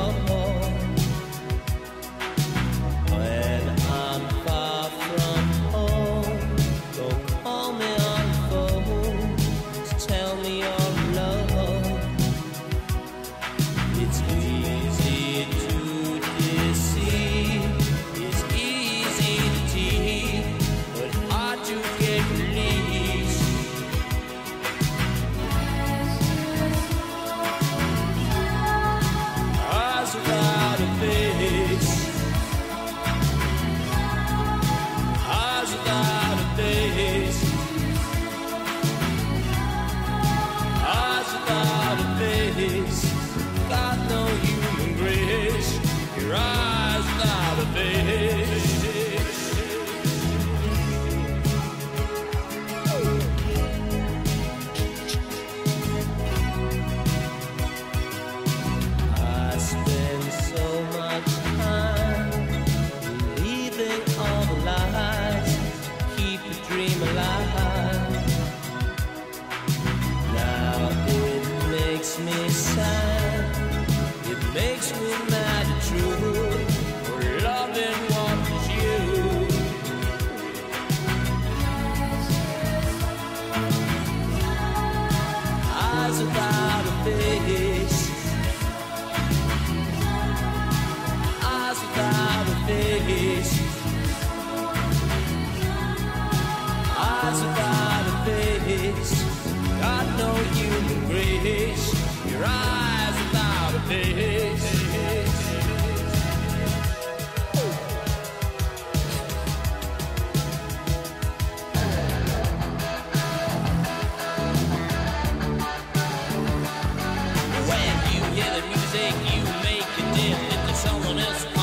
more. Eyes without a face. Got no human grace. Your eyes without a face. When you hear the music, you make a dip into someone else.